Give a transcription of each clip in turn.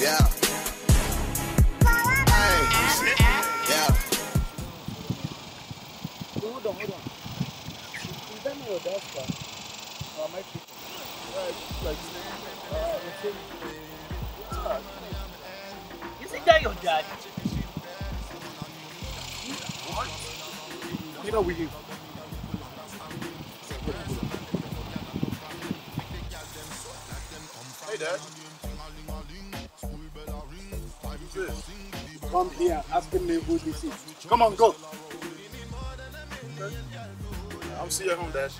Yeah. Hey. Yeah. Hold on, hold on. Is that not your dad's car? Or am I tripping? Like. Yeah. Isn't that your dad? Get up with you. Hey, Dad. Come here asking me who this is. Come on, go. I'm see you at home, Dad.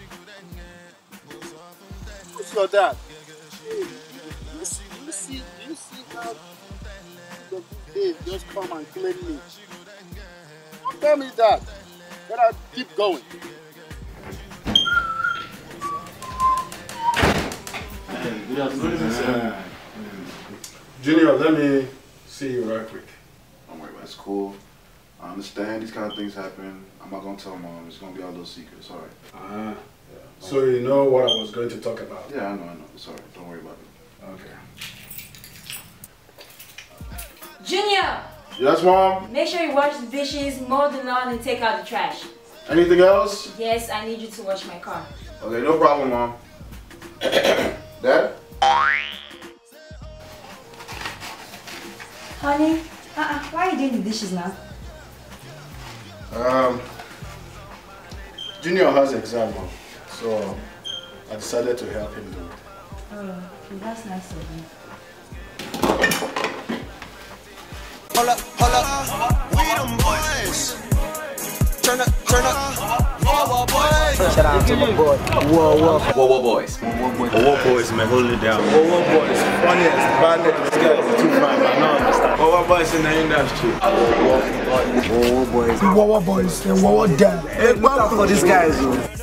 Who's your dad? Hey, You see, you see, you see how the Dave just come and claim me. Don't tell me that. Better keep going. Good afternoon, sir. Junior, let me see you right quick. Don't worry about it. It's cool. I understand these kind of things happen. I'm not gonna tell mom. It's gonna be our little secret. It's alright. Ah, so you know what I was going to talk about. Yeah, I know, I know. Sorry, alright. Don't worry about it. Okay. Junior, Yes, mom. make sure you wash the dishes, mow the lawn, and take out the trash. Anything else? Yes, I need you to wash my car. Okay, no problem, mom. Dad? Honey, uh-uh, why are you doing the dishes now? Um, Junior has an exam now, so I decided to help him do it. Oh, that's nice of you. Hold up, hold up. Shout out to my boy. Whoa, whoa. Whoa, whoa, boys. What boys, man, hold it down. Whoa, whoa, boys. Funniest, baddest. This guy is too fine, man. I don't understand. What boys in the industry? Whoa, whoa, boys. Wawa boys and Wawa dad. Hey, look out for these guys, though.